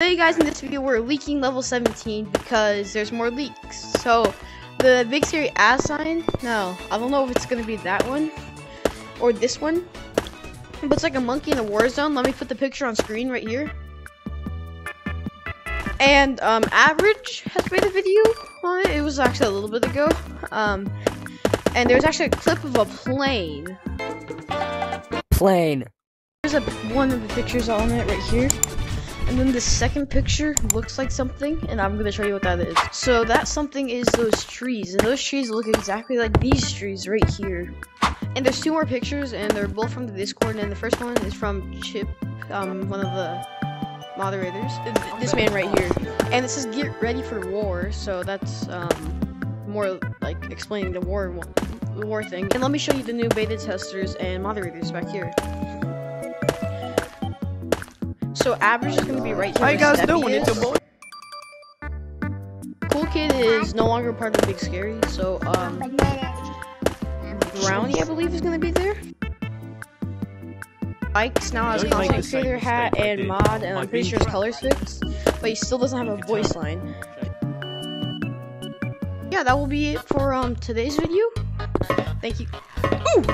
Today guys in this video we're leaking level 17 because there's more leaks. So the big scary ass sign, no, I don't know if it's gonna be that one or this one. But it's like a monkey in a war zone. Let me put the picture on screen right here. And um average has made a video on it. It was actually a little bit ago. Um and there's actually a clip of a plane. Plane. There's a one of the pictures on it right here. And then the second picture looks like something, and I'm gonna show you what that is. So that something is those trees, and those trees look exactly like these trees right here. And there's two more pictures, and they're both from the Discord, and the first one is from Chip, um, one of the moderators. This man right here. And it says get ready for war, so that's, um, more like explaining the war the war thing. And let me show you the new beta testers and moderators back here. So average is gonna be right here. How you guys Steppy doing? It's is. your boy. Cool Kid is no longer part of Big Scary, so um, Brownie I believe is gonna be there. Mike's now has Don't make content the same creator hat and mod, and My I'm pretty sure his color's fixed, but he still doesn't have a voice line. Yeah, that will be it for um today's video. Thank you. Ooh!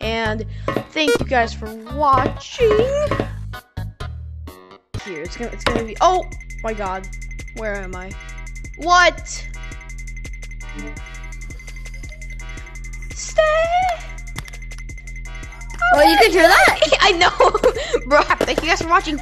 And thank you guys for watching. Here, it's gonna it's gonna be oh my god. Where am I? What? Stay. Well, you could hear that. I know, bro. Thank you guys for watching.